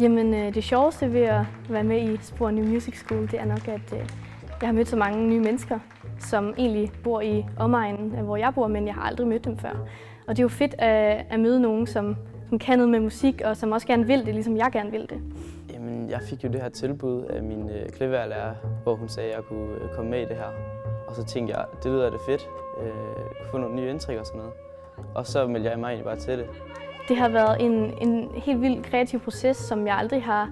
Jamen, øh, det sjoveste ved at være med i Spor New Music School, det er nok, at øh, jeg har mødt så mange nye mennesker, som egentlig bor i omegnen, hvor jeg bor, men jeg har aldrig mødt dem før. Og det er jo fedt at, at møde nogen, som, som kan noget med musik, og som også gerne vil det, ligesom jeg gerne vil det. Jamen, jeg fik jo det her tilbud af min øh, klaverlærer, hvor hun sagde, at jeg kunne øh, komme med i det her. Og så tænkte jeg, det lyder det fedt. Øh, kunne få nogle nye indtryk og sådan noget. Og så meldte jeg mig egentlig bare til det. Det har været en, en helt vild kreativ proces, som jeg aldrig har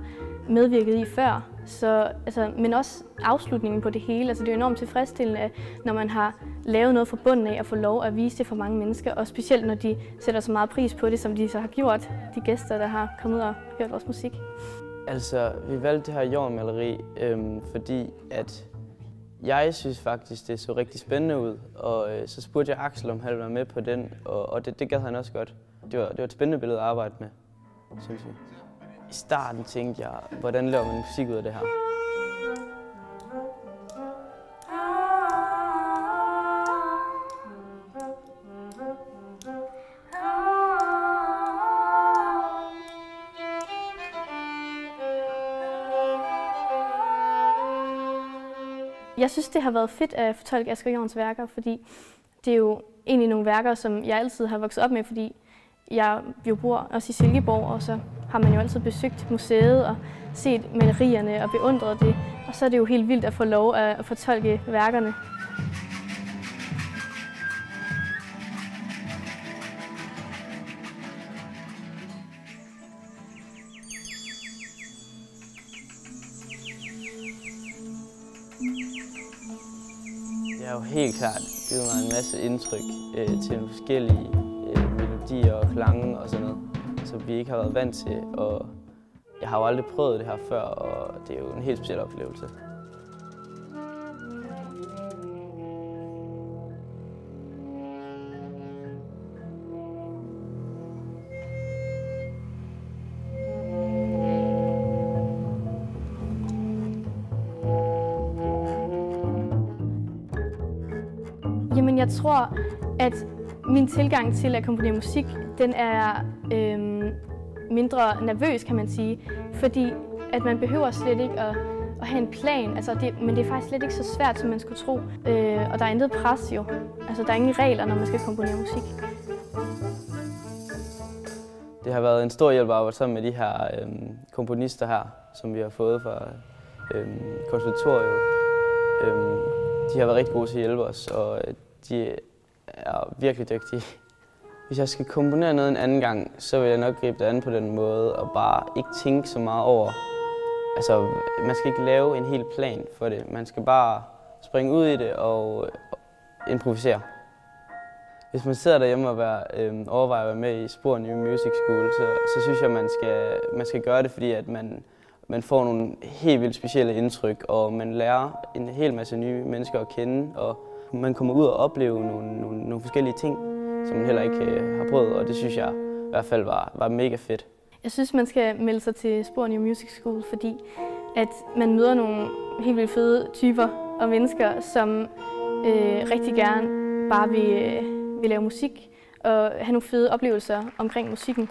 medvirket i før. Så, altså, men også afslutningen på det hele. Altså, det er enormt tilfredsstillende, når man har lavet noget fra bunden af at få lov at vise det for mange mennesker. Og specielt når de sætter så meget pris på det, som de så har gjort, de gæster, der har kommet og hørt vores musik. Altså, vi valgte det her jordmaleri, øhm, fordi at jeg synes faktisk, det så rigtig spændende ud. Og øh, så spurgte jeg Axel, om han ville være med på den, og, og det, det gad han også godt. Det var, det var et spændende billede at arbejde med, synes jeg. I starten tænkte jeg, hvordan laver man musik ud af det her? Jeg synes, det har været fedt at fortolke Asger Jorns værker, fordi det er jo egentlig nogle værker, som jeg altid har vokset op med, fordi jeg jo bor også i Silkeborg, og så har man jo altid besøgt museet og set malerierne og beundret det. Og så er det jo helt vildt at få lov at fortolke værkerne. Det har jo helt klart givet mig en masse indtryk øh, til nogle forskellige melodier og klange og sådan noget, som vi ikke har været vant til. Og jeg har jo aldrig prøvet det her før, og det er jo en helt speciel oplevelse. Jamen, jeg tror, at min tilgang til at komponere musik, den er øhm, mindre nervøs, kan man sige. Fordi at man behøver slet ikke at, at have en plan, altså det, men det er faktisk slet ikke så svært, som man skulle tro. Øh, og der er intet pres jo. Altså, der er ingen regler, når man skal komponere musik. Det har været en stor hjælp at arbejde sammen med de her øhm, komponister her, som vi har fået fra øhm, konservatoriet. Øhm, de har været rigtig gode til at hjælpe os, og øh, de er virkelig dygtige. Hvis jeg skal komponere noget en anden gang, så vil jeg nok gribe det an på den måde og bare ikke tænke så meget over. Altså, man skal ikke lave en hel plan for det. Man skal bare springe ud i det og øh, improvisere. Hvis man sidder derhjemme og være, øh, overvejer at være med i Spor New Music School, så, så synes jeg, man skal, man skal gøre det, fordi at man, man får nogle helt vildt specielle indtryk, og man lærer en hel masse nye mennesker at kende, og man kommer ud og oplever nogle, nogle, nogle forskellige ting, som man heller ikke øh, har prøvet, og det synes jeg i hvert fald var, var mega fedt. Jeg synes, man skal melde sig til Spor New Music School, fordi at man møder nogle helt vildt fede typer og mennesker, som øh, rigtig gerne bare vil, øh, vil lave musik og have nogle fede oplevelser omkring musikken.